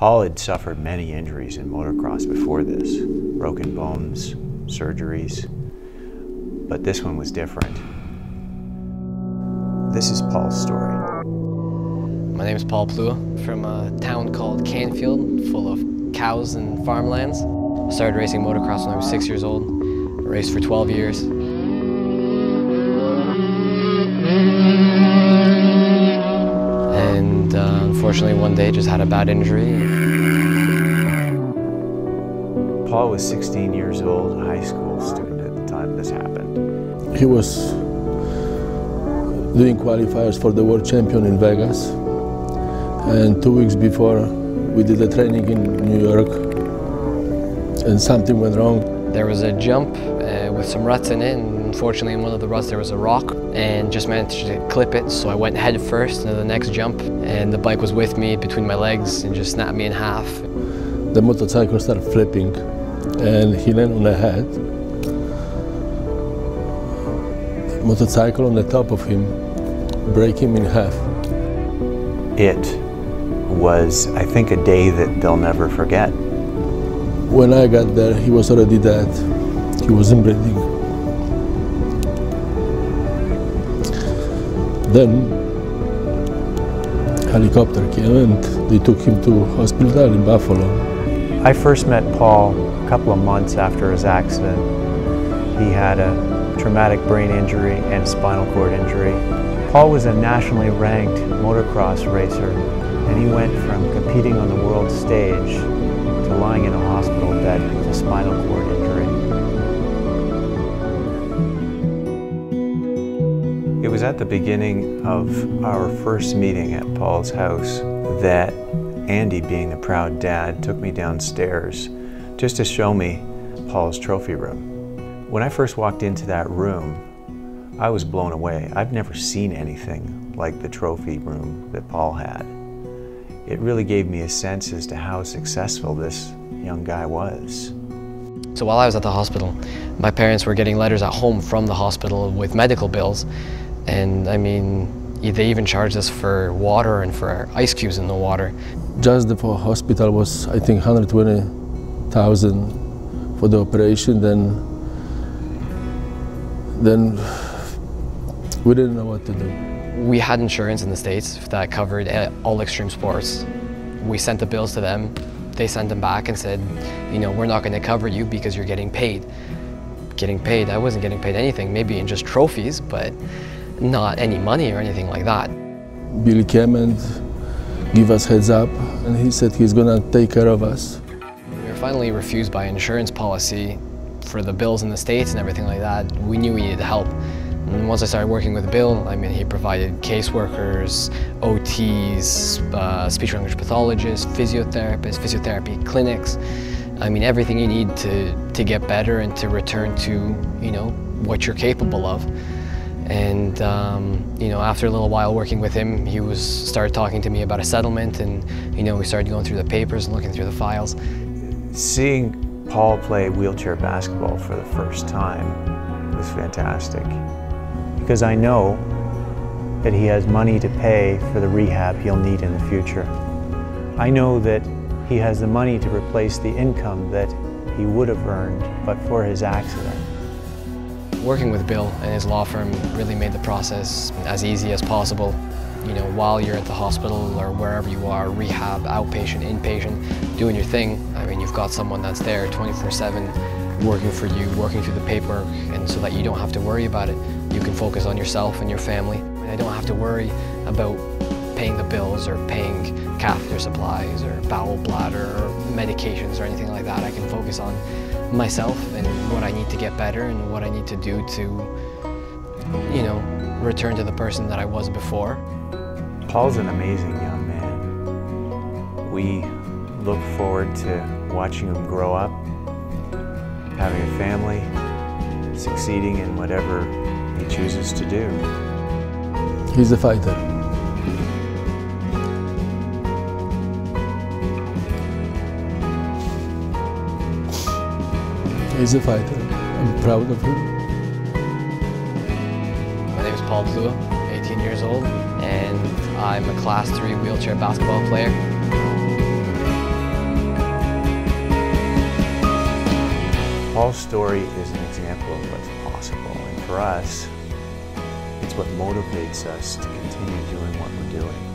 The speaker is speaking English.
Paul had suffered many injuries in motocross before this broken bones, surgeries, but this one was different. This is Paul's story. My name is Paul Plewa from a town called Canfield, full of cows and farmlands. I started racing motocross when I was six years old. I raced for 12 years. Unfortunately one day just had a bad injury. Paul was 16 years old, a high school student at the time this happened. He was doing qualifiers for the world champion in Vegas. And two weeks before, we did a training in New York, and something went wrong. There was a jump with some ruts in it, and unfortunately in one of the ruts there was a rock, and just managed to clip it, so I went head first into the next jump, and the bike was with me between my legs and just snapped me in half. The motorcycle started flipping, and he landed on the head. The motorcycle on the top of him, break him in half. It was, I think, a day that they'll never forget. When I got there, he was already dead. He wasn't breathing. Then helicopter came and they took him to hospital in Buffalo. I first met Paul a couple of months after his accident. He had a traumatic brain injury and spinal cord injury. Paul was a nationally ranked motocross racer and he went from competing on the world stage to lying in a hospital bed with a spinal cord injury. It was at the beginning of our first meeting at Paul's house that Andy, being the proud dad, took me downstairs just to show me Paul's trophy room. When I first walked into that room, I was blown away. I've never seen anything like the trophy room that Paul had. It really gave me a sense as to how successful this young guy was. So while I was at the hospital, my parents were getting letters at home from the hospital with medical bills. And I mean, they even charged us for water and for ice cubes in the water. Just the for hospital was, I think, 120,000 for the operation. Then, then we didn't know what to do. We had insurance in the States that covered eh, all extreme sports. We sent the bills to them. They sent them back and said, you know, we're not going to cover you because you're getting paid. Getting paid, I wasn't getting paid anything, maybe in just trophies, but not any money or anything like that. Billy came and gave us heads up and he said he's gonna take care of us. We were finally refused by insurance policy for the bills in the States and everything like that. We knew we needed help. And once I started working with Bill, I mean, he provided caseworkers, OTs, uh, speech language pathologists, physiotherapists, physiotherapy clinics. I mean, everything you need to, to get better and to return to, you know, what you're capable of. And um, you know, after a little while working with him, he was started talking to me about a settlement, and you know, we started going through the papers and looking through the files. Seeing Paul play wheelchair basketball for the first time was fantastic because I know that he has money to pay for the rehab he'll need in the future. I know that he has the money to replace the income that he would have earned but for his accident. Working with Bill and his law firm really made the process as easy as possible. You know, while you're at the hospital or wherever you are, rehab, outpatient, inpatient, doing your thing, I mean, you've got someone that's there 24-7 working for you, working through the paperwork, and so that you don't have to worry about it. You can focus on yourself and your family. I don't have to worry about paying the bills or paying catheter supplies or bowel bladder or medications or anything like that. I can focus on myself and what I need to get better and what I need to do to, you know, return to the person that I was before. Paul's an amazing young man. We look forward to watching him grow up, having a family, succeeding in whatever he chooses to do. He's a fighter. is a fighter. I'm proud of him. My name is Paul Plewa, 18 years old, and I'm a Class 3 wheelchair basketball player. Paul's story is an example of what's possible, and for us, it's what motivates us to continue doing what we're doing.